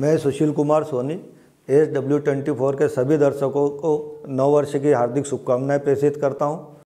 मैं Sushil Kumar Soni S W twenty four के सभी दर्शकों को नववर्ष की हार्दिक शुभकामनाएँ प्रेषित करता हूँ।